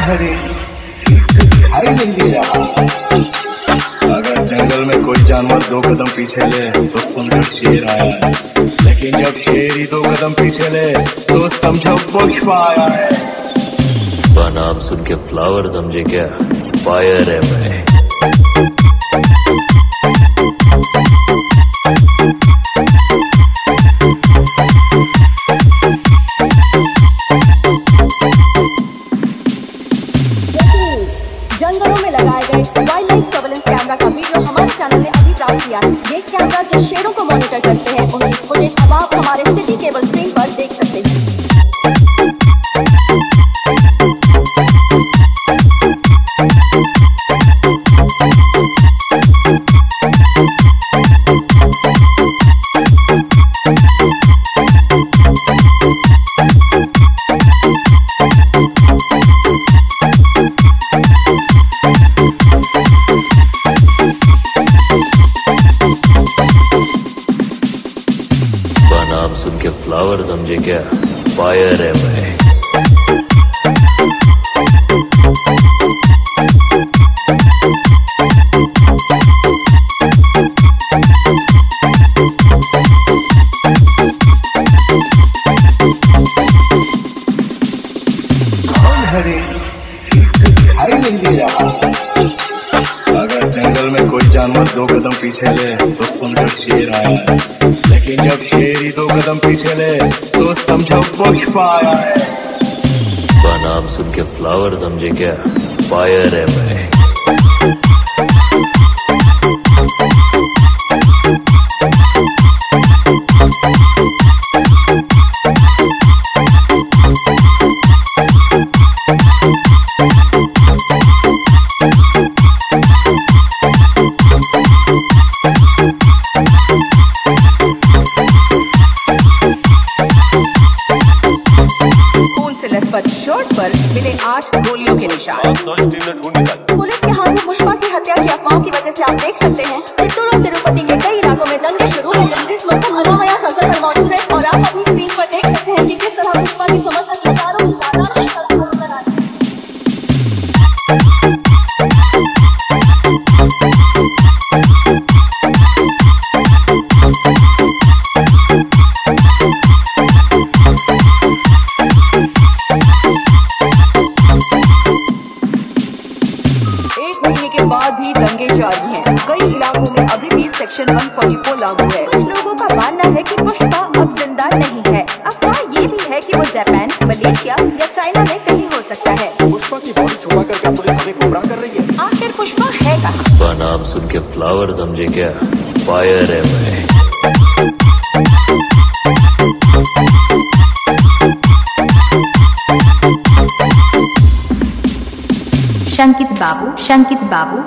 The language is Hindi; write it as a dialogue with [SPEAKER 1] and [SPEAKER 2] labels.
[SPEAKER 1] है ठीक से दिखाई नहीं दे रहा।
[SPEAKER 2] अगर जंगल में कोई जानवर दो कदम पीछे ले तो समझो शेर आया है। लेकिन जब शेर ही दो कदम पीछे ले तो समझो पुष्प आया है।
[SPEAKER 3] नाम सुन के फ्लावर समझे क्या? फायर है मैं
[SPEAKER 4] जंगलों में लगाए गए वाइल्ड लाइफ सर्वेलेंस कैमरा का वीडियो हमारे चैनल ने अभी प्राप्त किया ये कैमरा जो शेरों को मॉनिटर करते हैं, उनकी फुटेज अब आप हमारे सिटी केबल स्क्रीन पर देख
[SPEAKER 3] नाम सुन के फ्लावर समझे क्या? फायर है मैं
[SPEAKER 2] जानवर दो कदम पीछे ले तो समझो शेर आया है। लेकिन जब शेर ही दो कदम पीछे ले तो समझो पुष्प आया है।
[SPEAKER 3] नाम सुन के फ्लावर समझे क्या? फायर है मैं
[SPEAKER 5] आठ गोलियों के निशान।
[SPEAKER 4] पुलिस के हाथ में पुष्पा की हत्या की अफवाहों की वजह से आप देख सकते हैं चित्तूर और तिरुपति के कई इलाकों में दंगे शुरू हो पर मौजूद
[SPEAKER 5] एक महीने के बाद भी दंगे जारी हैं। कई इलाकों में अभी भी सेक्शन 144 लागू है।
[SPEAKER 4] कुछ लोगों का मानना है कि पुष्पा अब ज़िंदा नहीं है। अफवाह ये भी है कि वो जापान मलेशिया या चाइना में कहीं हो सकता है।
[SPEAKER 6] पुष्पा की बॉडी छुपा कर क्या पुलिस हमें गुमराह कर रही है।
[SPEAKER 4] आखिर पुष्पा है कहाँ?
[SPEAKER 3] नाम सुन के फ्लावर समझे क्या? फायर है मैं
[SPEAKER 7] शंकित बाबू शंकित बाबू